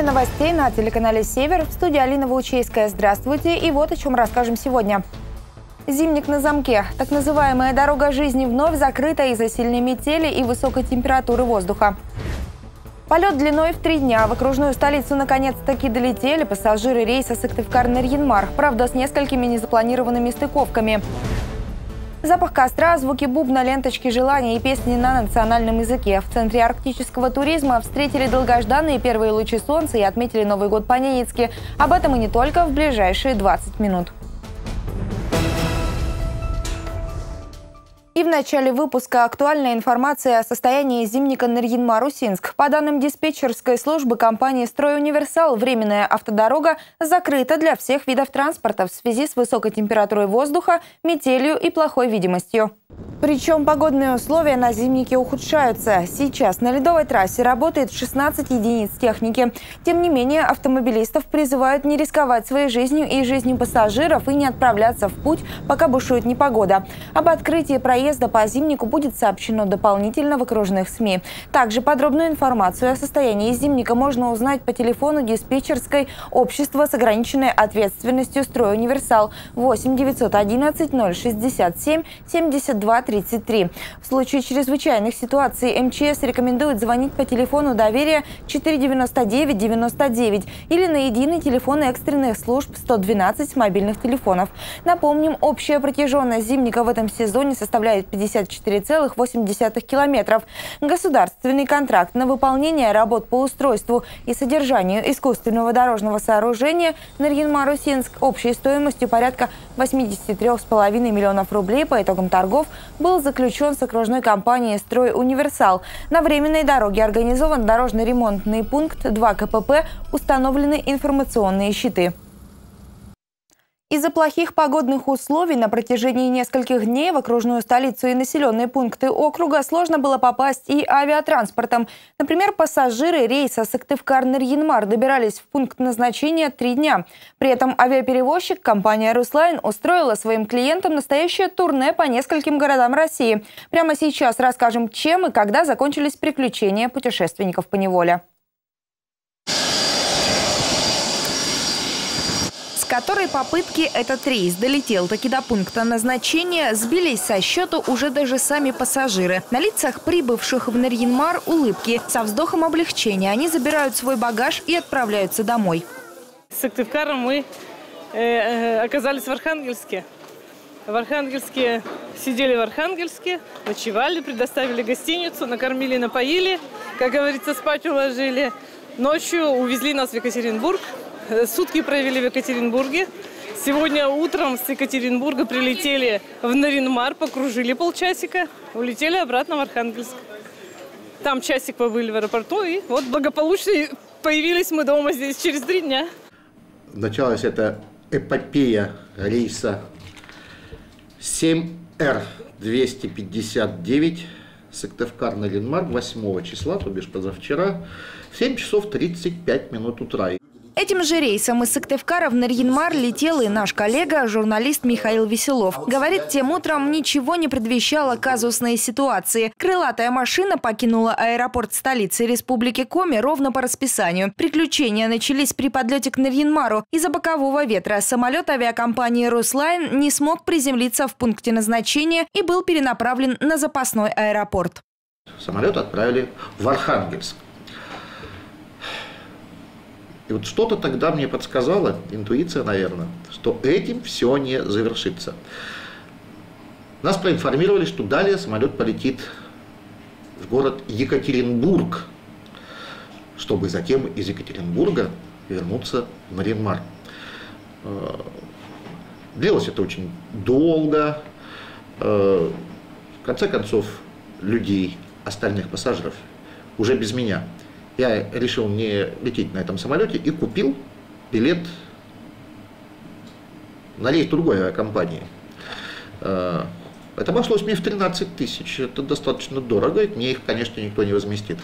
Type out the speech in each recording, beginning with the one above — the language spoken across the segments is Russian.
Время новостей на телеканале «Север». В студии Алина Волчейская. Здравствуйте. И вот о чем расскажем сегодня. Зимник на замке. Так называемая дорога жизни вновь закрыта из-за сильной метели и высокой температуры воздуха. Полет длиной в три дня. В окружную столицу наконец-таки долетели пассажиры рейса Сыктывкар-Нарьинмар. Правда, с несколькими незапланированными стыковками. Запах костра, звуки бубна, ленточки желания и песни на национальном языке. В Центре арктического туризма встретили долгожданные первые лучи солнца и отметили Новый год по-ненецки. Об этом и не только в ближайшие 20 минут. И в начале выпуска актуальная информация о состоянии зимника Нарьин-Марусинск. По данным диспетчерской службы компании «Строй Универсал», временная автодорога закрыта для всех видов транспорта в связи с высокой температурой воздуха, метелью и плохой видимостью. Причем погодные условия на зимнике ухудшаются. Сейчас на ледовой трассе работает 16 единиц техники. Тем не менее, автомобилистов призывают не рисковать своей жизнью и жизнью пассажиров и не отправляться в путь, пока бушует непогода. Об открытии проезда по зимнику будет сообщено дополнительно в окружных СМИ. Также подробную информацию о состоянии зимника можно узнать по телефону диспетчерской общества с ограниченной ответственностью «Строй Универсал» 8 911 067 72 33. В случае чрезвычайных ситуаций МЧС рекомендует звонить по телефону доверия 499 99 или на единый телефон экстренных служб 112 мобильных телефонов. Напомним, общая протяженность зимника в этом сезоне составляет 54,8 километров. Государственный контракт на выполнение работ по устройству и содержанию искусственного дорожного сооружения Нарьин-Марусинск общей стоимостью порядка 83,5 миллионов рублей по итогам торгов был заключен с окружной компанией «Строй Универсал». На временной дороге организован дорожно-ремонтный пункт 2 КПП, установлены информационные щиты. Из-за плохих погодных условий на протяжении нескольких дней в окружную столицу и населенные пункты округа сложно было попасть и авиатранспортом. Например, пассажиры рейса Сыктывкар-Нарьинмар добирались в пункт назначения три дня. При этом авиаперевозчик компания «Руслайн» устроила своим клиентам настоящее турне по нескольким городам России. Прямо сейчас расскажем, чем и когда закончились приключения путешественников по неволе. Которой попытки этот рейс долетел таки до пункта назначения, сбились со счету уже даже сами пассажиры. На лицах прибывших в Нарьинмар улыбки. Со вздохом облегчения они забирают свой багаж и отправляются домой. С Сыктывкаром мы э, э, оказались в Архангельске. В Архангельске сидели в Архангельске, ночевали, предоставили гостиницу, накормили, напоили, как говорится, спать уложили. Ночью увезли нас в Екатеринбург. Сутки провели в Екатеринбурге. Сегодня утром с Екатеринбурга прилетели в Наринмар, покружили полчасика, улетели обратно в Архангельск. Там часик побыли в аэропорту, и вот благополучно появились мы дома здесь через три дня. Началась эта эпопея рейса 7Р-259 Сыктывкар на Ленмарк 8 числа, то бишь позавчера, в 7 часов 35 минут утра. Этим же рейсом из Сыктывкара в Нарьинмар летел и наш коллега, журналист Михаил Веселов. Говорит, тем утром ничего не предвещало казусной ситуации. Крылатая машина покинула аэропорт столицы Республики Коми ровно по расписанию. Приключения начались при подлете к Нарьинмару. Из-за бокового ветра самолет авиакомпании «Руслайн» не смог приземлиться в пункте назначения и был перенаправлен на запасной аэропорт. Самолет отправили в Архангельск. И вот что-то тогда мне подсказало, интуиция, наверное, что этим все не завершится. Нас проинформировали, что далее самолет полетит в город Екатеринбург, чтобы затем из Екатеринбурга вернуться в Маринмар. Э, длилось это очень долго. Э, в конце концов, людей, остальных пассажиров, уже без меня – я решил не лететь на этом самолете и купил билет на рейс другой авиакомпании. Э, это обошлось мне в 13 тысяч. Это достаточно дорого, мне их, конечно, никто не возместит.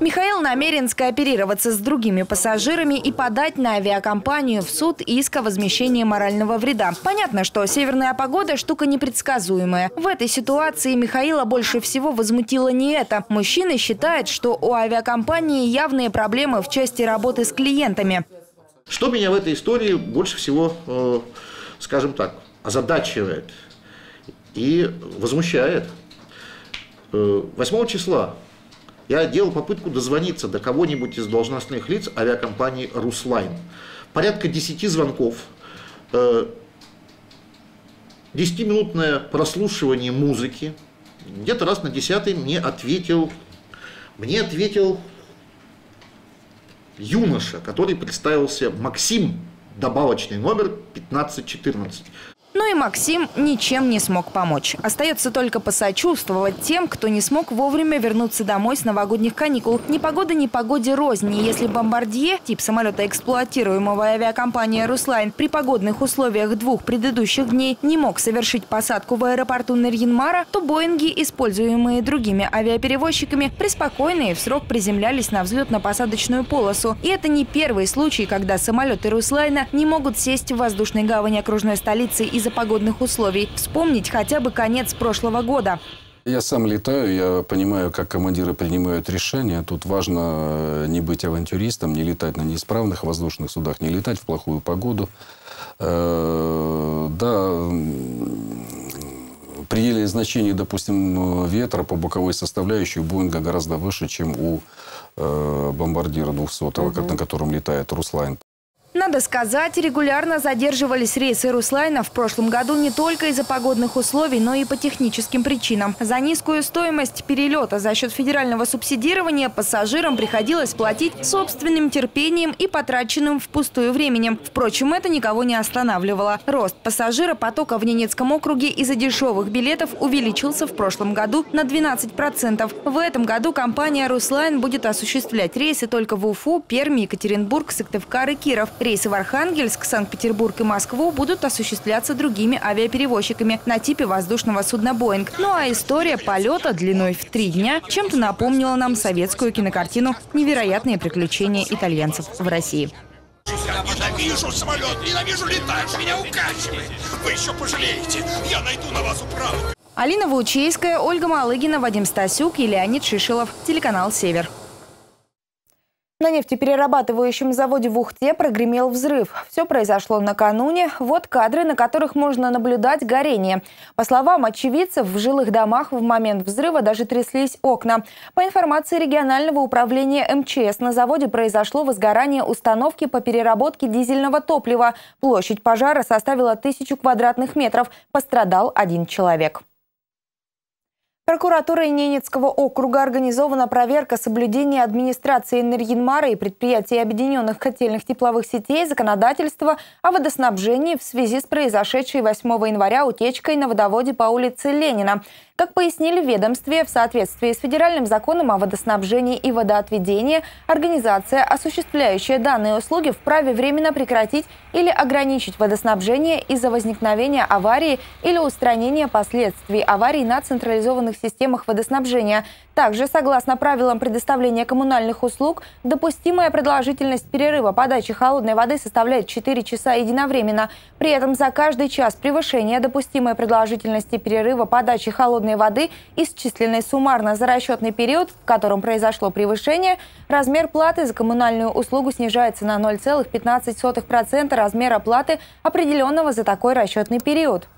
Михаил намерен скооперироваться с другими пассажирами и подать на авиакомпанию в суд иск о возмещении морального вреда. Понятно, что северная погода – штука непредсказуемая. В этой ситуации Михаила больше всего возмутило не это. Мужчина считает, что у авиакомпании явные проблемы в части работы с клиентами. Что меня в этой истории больше всего, э, скажем так, озадачивает и возмущает? 8 э, числа я делал попытку дозвониться до кого-нибудь из должностных лиц авиакомпании «Руслайн». Порядка 10 звонков, 10-минутное э, прослушивание музыки. Где-то раз на 10 мне ответил, мне ответил юноша, который представился Максим, добавочный номер 1514. Ну и Максим ничем не смог помочь. Остается только посочувствовать тем, кто не смог вовремя вернуться домой с новогодних каникул. Ни погода, ни погоде рознь. Если «Бомбардье» – тип самолета, эксплуатируемого авиакомпанией «Руслайн», при погодных условиях двух предыдущих дней не мог совершить посадку в аэропорту Нарьинмара, то «Боинги», используемые другими авиаперевозчиками, преспокойно в срок приземлялись на взлетно-посадочную полосу. И это не первый случай, когда самолеты «Руслайна» не могут сесть в воздушной гавани окружной столицы из из-за погодных условий. Вспомнить хотя бы конец прошлого года. Я сам летаю, я понимаю, как командиры принимают решения. Тут важно э, не быть авантюристом, не летать на неисправных воздушных судах, не летать в плохую погоду. Э, да, предельные значения, допустим, ветра по боковой составляющей у Боинга гораздо выше, чем у э, бомбардира 200, угу. на котором летает Руслайн. Надо сказать, регулярно задерживались рейсы Руслайна в прошлом году не только из-за погодных условий, но и по техническим причинам. За низкую стоимость перелета за счет федерального субсидирования пассажирам приходилось платить собственным терпением и потраченным впустую временем. Впрочем, это никого не останавливало. Рост пассажира потока в Ненецком округе из-за дешевых билетов увеличился в прошлом году на 12%. В этом году компания «Руслайн» будет осуществлять рейсы только в Уфу, Перми, Екатеринбург, Сыктывкар и Киров. Рейсы в Архангельск, Санкт-Петербург и Москву будут осуществляться другими авиаперевозчиками на типе воздушного судна «Боинг». Ну а история полета длиной в три дня чем-то напомнила нам советскую кинокартину «Невероятные приключения итальянцев в России». Я ненавижу самолет, ненавижу летать, меня укачивает. Вы еще пожалеете, я найду на вас управу. Алина Ваучейская, Ольга Малыгина, Вадим Стасюк и Леонид Шишилов. Телеканал «Север». На нефтеперерабатывающем заводе в Ухте прогремел взрыв. Все произошло накануне. Вот кадры, на которых можно наблюдать горение. По словам очевидцев, в жилых домах в момент взрыва даже тряслись окна. По информации регионального управления МЧС, на заводе произошло возгорание установки по переработке дизельного топлива. Площадь пожара составила тысячу квадратных метров. Пострадал один человек. Прокуратурой Ненецкого округа организована проверка соблюдения администрации Энергинмара и предприятий объединенных котельных тепловых сетей законодательства о водоснабжении в связи с произошедшей 8 января утечкой на водоводе по улице Ленина. Как пояснили в ведомстве, в соответствии с федеральным законом о водоснабжении и водоотведении, организация, осуществляющая данные услуги, вправе временно прекратить или ограничить водоснабжение из-за возникновения аварии или устранения последствий аварий на централизованных системах водоснабжения. Также, согласно правилам предоставления коммунальных услуг, допустимая продолжительность перерыва подачи холодной воды составляет 4 часа единовременно. При этом за каждый час превышения допустимой продолжительности перерыва подачи холодной холодной воды, исчисленной суммарно за расчетный период, в котором произошло превышение, размер платы за коммунальную услугу снижается на 0,15% размера платы, определенного за такой расчетный период.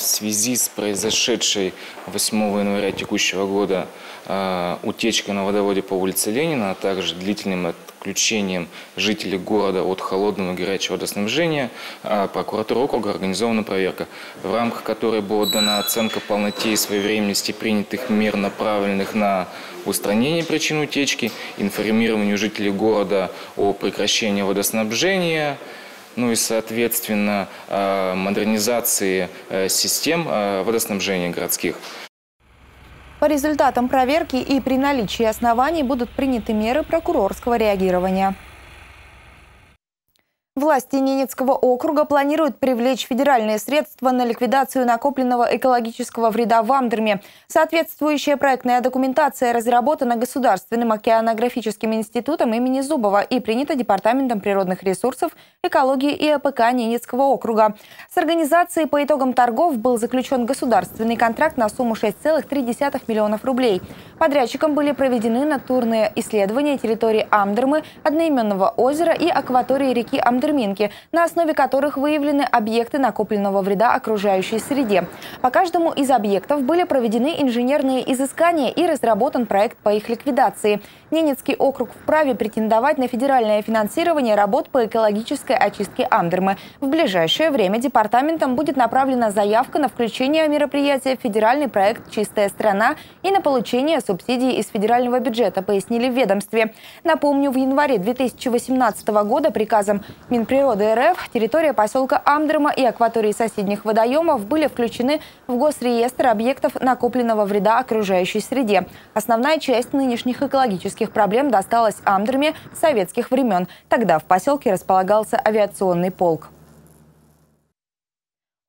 В связи с произошедшей 8 января текущего года э, утечкой на водоводе по улице Ленина, а также длительным отключением жителей города от холодного и горячего водоснабжения, э, прокуратура округа организована проверка, в рамках которой была дана оценка полноте и своевременности принятых мер, направленных на устранение причин утечки, информированию жителей города о прекращении водоснабжения, ну и, соответственно, э, модернизации э, систем э, водоснабжения городских. По результатам проверки и при наличии оснований будут приняты меры прокурорского реагирования. Власти Ненецкого округа планируют привлечь федеральные средства на ликвидацию накопленного экологического вреда в Амдерме. Соответствующая проектная документация разработана Государственным океанографическим институтом имени Зубова и принята Департаментом природных ресурсов, экологии и АПК Ненецкого округа. С организацией по итогам торгов был заключен государственный контракт на сумму 6,3 миллионов рублей. Подрядчиком были проведены натурные исследования территории Амдермы, одноименного озера и акватории реки Амдермы Терминки, на основе которых выявлены объекты накопленного вреда окружающей среде. По каждому из объектов были проведены инженерные изыскания и разработан проект по их ликвидации. Ненецкий округ вправе претендовать на федеральное финансирование работ по экологической очистке Амдермы. В ближайшее время департаментом будет направлена заявка на включение мероприятия в федеральный проект «Чистая страна» и на получение субсидий из федерального бюджета, пояснили в ведомстве. Напомню, в январе 2018 года приказом Минприроды РФ территория поселка Амдерма и акватории соседних водоемов были включены в госреестр объектов накопленного вреда окружающей среде. Основная часть нынешних экологических проблем досталась Амдерме советских времен. Тогда в поселке располагался авиационный полк.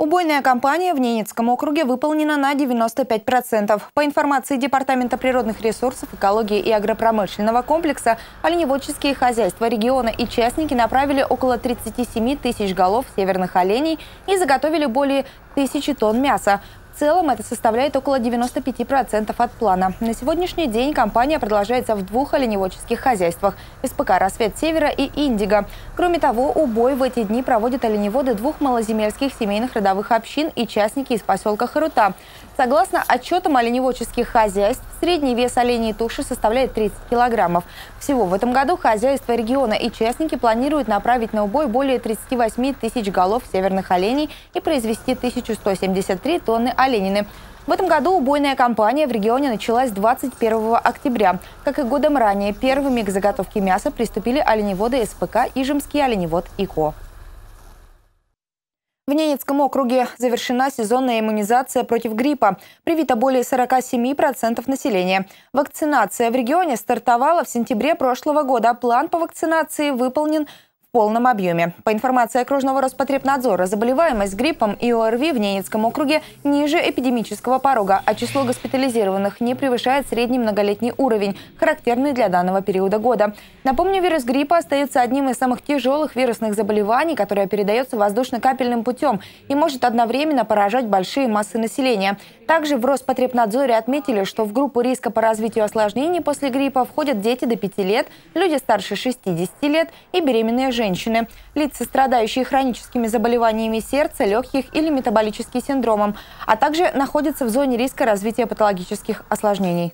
Убойная кампания в Ненецком округе выполнена на 95%. По информации Департамента природных ресурсов, экологии и агропромышленного комплекса, оленеводческие хозяйства региона и частники направили около 37 тысяч голов северных оленей и заготовили более тысячи тонн мяса целом это составляет около 95% от плана. На сегодняшний день компания продолжается в двух оленеводческих хозяйствах – СПК «Рассвет Севера» и «Индиго». Кроме того, убой в эти дни проводят оленеводы двух малоземельских семейных родовых общин и частники из поселка Харута. Согласно отчетам оленеводческих хозяйств, средний вес оленей туши составляет 30 килограммов. Всего в этом году хозяйства региона и частники планируют направить на убой более 38 тысяч голов северных оленей и произвести 1173 тонны оленины. В этом году убойная кампания в регионе началась 21 октября. Как и годом ранее, первыми к заготовке мяса приступили оленеводы СПК «Ижемский оленевод ИКО». В Ненецком округе завершена сезонная иммунизация против гриппа. Привито более 47% населения. Вакцинация в регионе стартовала в сентябре прошлого года. План по вакцинации выполнен в полном объеме. По информации окружного Роспотребнадзора, заболеваемость гриппом и ОРВИ в Ненецком округе ниже эпидемического порога, а число госпитализированных не превышает средний многолетний уровень, характерный для данного периода года. Напомню, вирус гриппа остается одним из самых тяжелых вирусных заболеваний, которое передается воздушно-капельным путем и может одновременно поражать большие массы населения. Также в Роспотребнадзоре отметили, что в группу риска по развитию осложнений после гриппа входят дети до 5 лет, люди старше 60 лет и беременные женщины женщины, лица, страдающие хроническими заболеваниями сердца, легких или метаболическим синдромом, а также находятся в зоне риска развития патологических осложнений.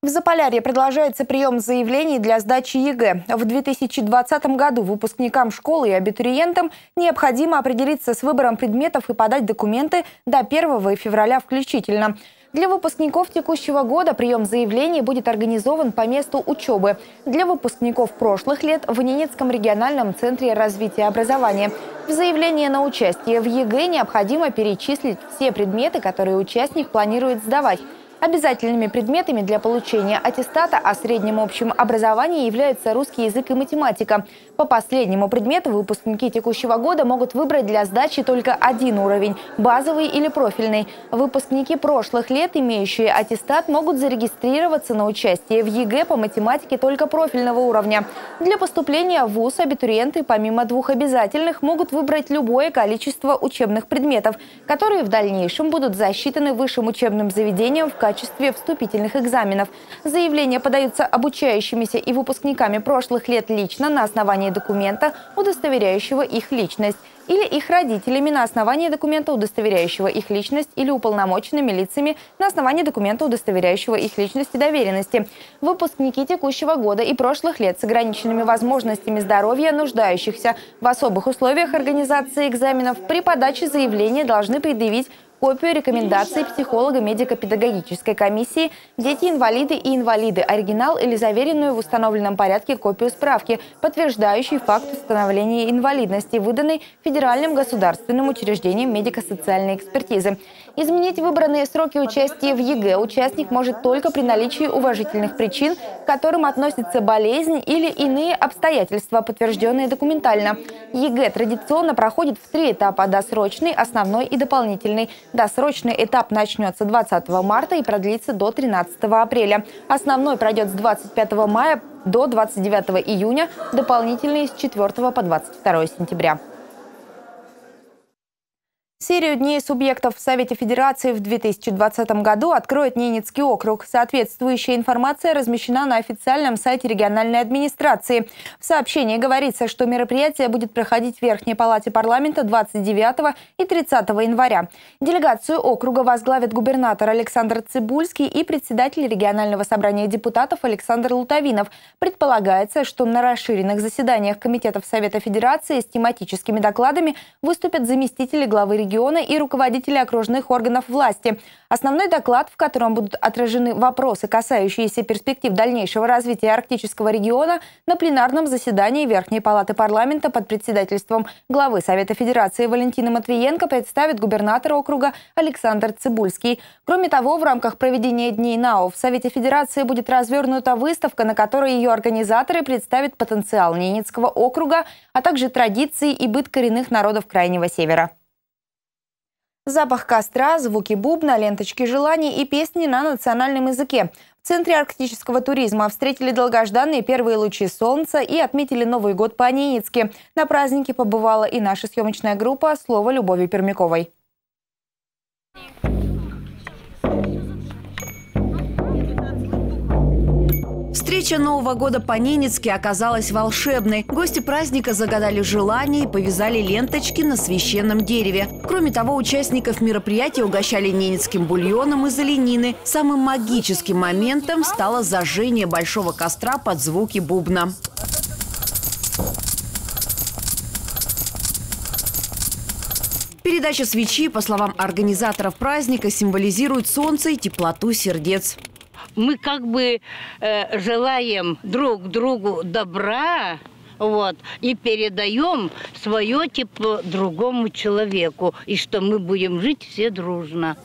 В Заполярье продолжается прием заявлений для сдачи ЕГЭ. В 2020 году выпускникам школы и абитуриентам необходимо определиться с выбором предметов и подать документы до 1 февраля включительно. Для выпускников текущего года прием заявлений будет организован по месту учебы. Для выпускников прошлых лет в Ненецком региональном центре развития образования. В заявлении на участие в ЕГЭ необходимо перечислить все предметы, которые участник планирует сдавать. Обязательными предметами для получения аттестата о среднем общем образовании являются русский язык и математика. По последнему предмету выпускники текущего года могут выбрать для сдачи только один уровень – базовый или профильный. Выпускники прошлых лет, имеющие аттестат, могут зарегистрироваться на участие в ЕГЭ по математике только профильного уровня. Для поступления в ВУЗ абитуриенты помимо двух обязательных могут выбрать любое количество учебных предметов, которые в дальнейшем будут засчитаны высшим учебным заведением в качестве вступительных экзаменов. Заявления подаются обучающимися и выпускниками прошлых лет лично на основании документа, удостоверяющего их личность или их родителями на основании документа, удостоверяющего их личность, или уполномоченными лицами на основании документа, удостоверяющего их личность и доверенности. Выпускники текущего года и прошлых лет с ограниченными возможностями здоровья, нуждающихся в особых условиях организации экзаменов, при подаче заявления должны предъявить копию рекомендаций психолого-медико-педагогической комиссии, дети-инвалиды и инвалиды, оригинал или заверенную в установленном порядке копию справки, подтверждающей факт установления инвалидности, выданной Федеральным государственным учреждением медико-социальной экспертизы. Изменить выбранные сроки участия в ЕГЭ участник может только при наличии уважительных причин, к которым относится болезнь или иные обстоятельства, подтвержденные документально. ЕГЭ традиционно проходит в три этапа – досрочный, основной и дополнительный. Досрочный этап начнется 20 марта и продлится до 13 апреля. Основной пройдет с 25 мая до 29 июня, дополнительный с 4 по 22 сентября. Серию дней субъектов в Совете Федерации в 2020 году откроет Ненецкий округ. Соответствующая информация размещена на официальном сайте региональной администрации. В сообщении говорится, что мероприятие будет проходить в Верхней Палате парламента 29 и 30 января. Делегацию округа возглавит губернатор Александр Цибульский и председатель регионального собрания депутатов Александр Лутовинов. Предполагается, что на расширенных заседаниях комитетов Совета Федерации с тематическими докладами выступят заместители главы региона региона и руководители окружных органов власти. Основной доклад, в котором будут отражены вопросы, касающиеся перспектив дальнейшего развития арктического региона, на пленарном заседании Верхней Палаты парламента под председательством главы Совета Федерации Валентины Матвиенко представит губернатор округа Александр Цибульский. Кроме того, в рамках проведения Дней НАО в Совете Федерации будет развернута выставка, на которой ее организаторы представят потенциал Ненецкого округа, а также традиции и быт коренных народов Крайнего Севера. Запах костра, звуки бубна, ленточки желаний и песни на национальном языке. В Центре арктического туризма встретили долгожданные первые лучи солнца и отметили Новый год по-ненецки. На празднике побывала и наша съемочная группа «Слово Любови Пермяковой». Встреча Нового года по-ненецки оказалась волшебной. Гости праздника загадали желания и повязали ленточки на священном дереве. Кроме того, участников мероприятия угощали ненецким бульоном из оленины. Самым магическим моментом стало зажжение большого костра под звуки бубна. Передача свечи, по словам организаторов праздника, символизирует солнце и теплоту сердец мы как бы э, желаем друг другу добра, вот, и передаем свое тепло другому человеку, и что мы будем жить все дружно.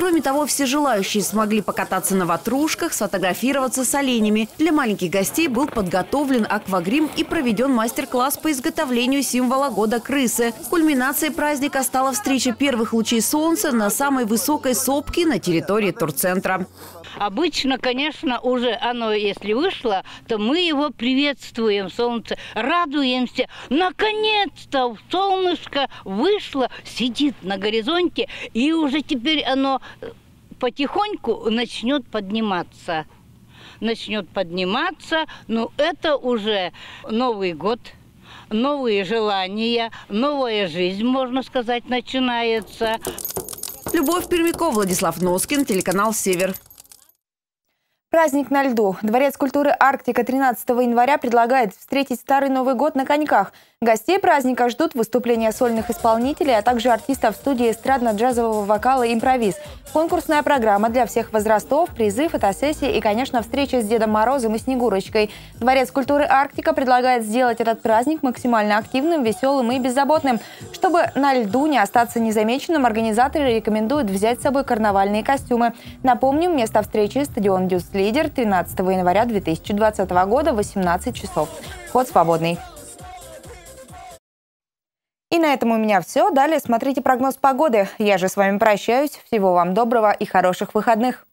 Кроме того, все желающие смогли покататься на ватрушках, сфотографироваться с оленями. Для маленьких гостей был подготовлен аквагрим и проведен мастер-класс по изготовлению символа года крысы. Кульминацией праздника стала встреча первых лучей солнца на самой высокой сопке на территории турцентра. Обычно, конечно, уже оно, если вышло, то мы его приветствуем, солнце, радуемся. Наконец-то солнышко вышло, сидит на горизонте, и уже теперь оно э, потихоньку начнет подниматься. Начнет подниматься, но это уже Новый год – новые желания, новая жизнь, можно сказать, начинается. Любовь Пермякова, Владислав Носкин, телеканал «Север». Праздник на льду. Дворец культуры «Арктика» 13 января предлагает встретить Старый Новый год на коньках – Гостей праздника ждут выступления сольных исполнителей, а также артистов студии эстрадно-джазового вокала «Импровиз». Конкурсная программа для всех возрастов, призы, фотосессии и, конечно, встреча с Дедом Морозом и Снегурочкой. Дворец культуры «Арктика» предлагает сделать этот праздник максимально активным, веселым и беззаботным. Чтобы на льду не остаться незамеченным, организаторы рекомендуют взять с собой карнавальные костюмы. Напомним, место встречи – стадион «Дюс Лидер» 13 января 2020 года, 18 часов. Вход свободный. И на этом у меня все. Далее смотрите прогноз погоды. Я же с вами прощаюсь. Всего вам доброго и хороших выходных.